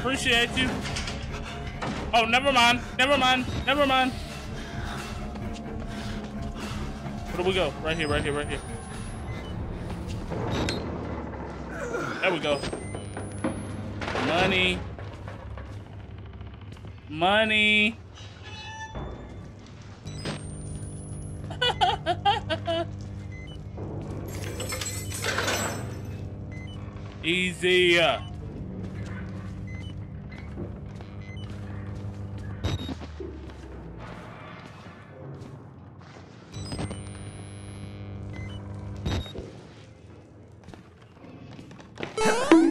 Appreciate you. Oh, never mind. Never mind. Never mind. Where do we go? Right here, right here, right here. There we go. Money. Money. Easy.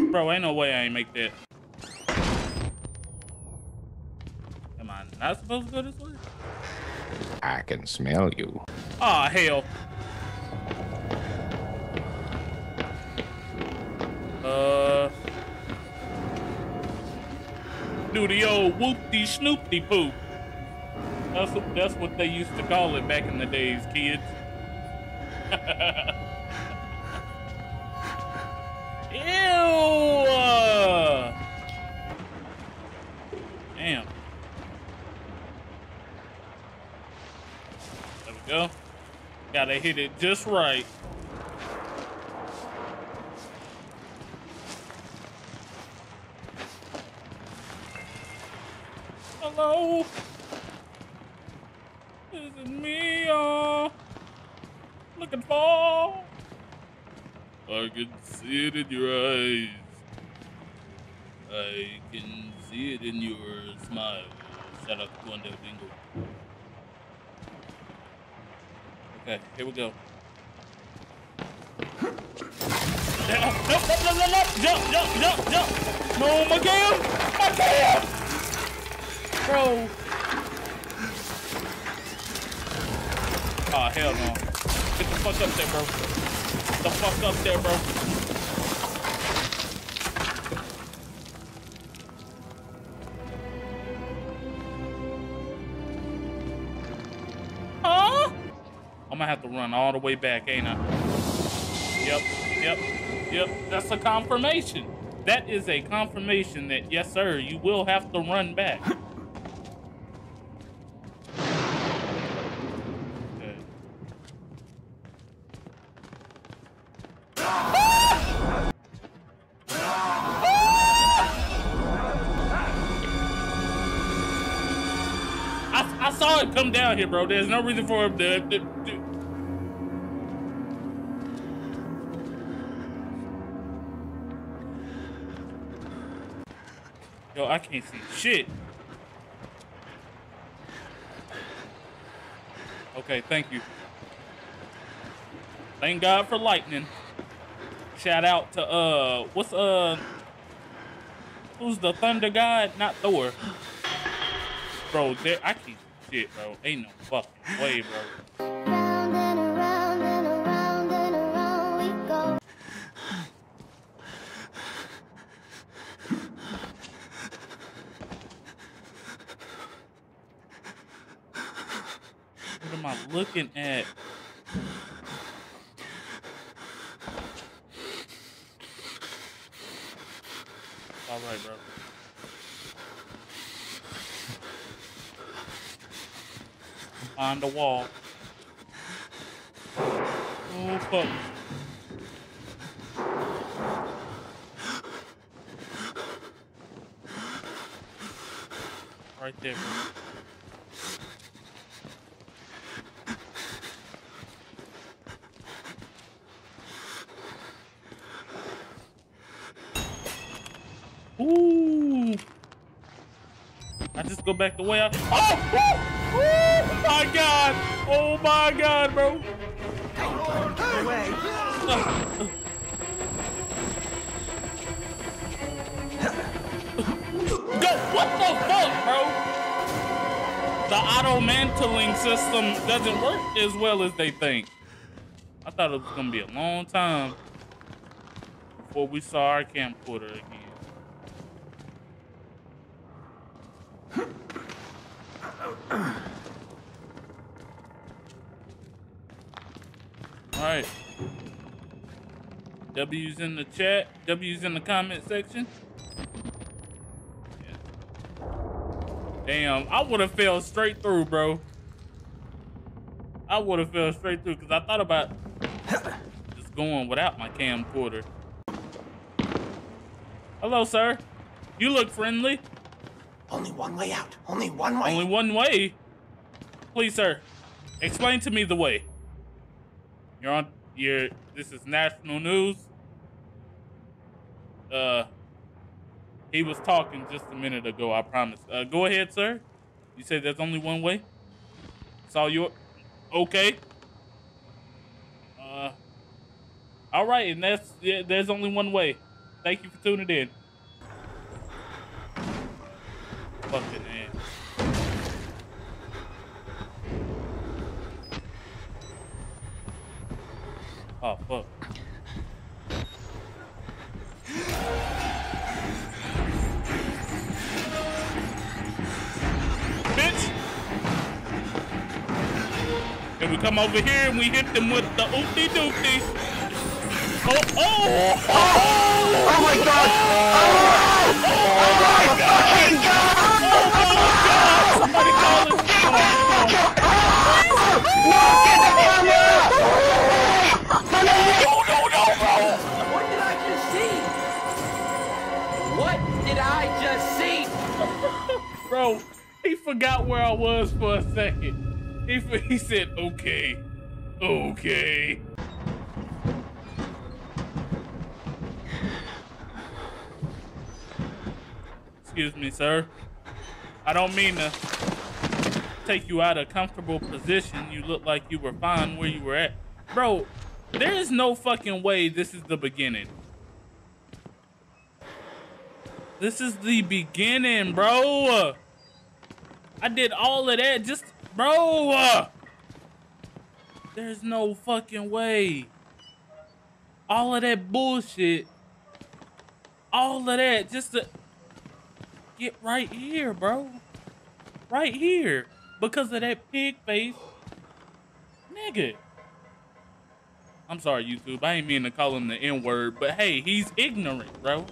Bro, ain't no way I ain't make that. Am I not supposed to go this way? I can smell you. Aw, oh, hell. Uh. Do the old whoop-de snoop-de poop. That's, that's what they used to call it back in the days, kids. Gotta hit it just right. Hello? Is it me, uh, looking for? I can see it in your eyes. I can see it in your smile. Shout out to Dingo. Okay, here we go. No, no, no, no, no, no! Jump, jump, jump, jump! No, my cam! My cam! Bro. Oh, hell no. Get the fuck up there, bro the fuck up there, bro. Have to run all the way back, ain't I? Yep, yep, yep. That's a confirmation. That is a confirmation that, yes, sir, you will have to run back. I I saw it come down here, bro. There's no reason for him to. to, to. Yo, I can't see shit. Okay, thank you. Thank God for lightning. Shout out to uh, what's uh, who's the thunder god? Not Thor. Bro, there I can't see shit, bro. Ain't no fucking way, bro. What am I looking at? All right, bro. on the wall. Oh, fuck. Right there. Ooh. I just go back the way I. Oh! Oh my god! Oh my god, bro! Go! What the fuck, bro? The auto mantling system doesn't work as well as they think. I thought it was gonna be a long time before we saw our camcorder again. All right. W's in the chat. W's in the comment section. Damn, I would have fell straight through, bro. I would have fell straight through because I thought about just going without my camcorder. Hello, sir. You look friendly. Only one way out. Only one way. Only one way. Please, sir, explain to me the way. You're on. You're. This is national news. Uh, he was talking just a minute ago. I promise. Uh, go ahead, sir. You said there's only one way. It's all your. Okay. Uh. All right, and that's yeah, there's only one way. Thank you for tuning in. Fucking man. Oh fuck. Bitch! And we come over here and we hit them with the oopty doopty. Oh, oh! Oh my god! Oh, my fucking god! Bro, he forgot where I was for a second. He, he said, okay, okay. Excuse me, sir. I don't mean to take you out of comfortable position. You look like you were fine where you were at. Bro, there is no fucking way this is the beginning. This is the beginning, bro. I did all of that just, bro. There's no fucking way. All of that bullshit. All of that just to get right here, bro. Right here. Because of that pig face. Nigga. I'm sorry, YouTube. I ain't mean to call him the N word, but hey, he's ignorant, bro.